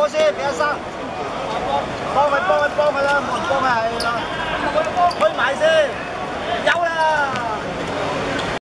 波先，不要上。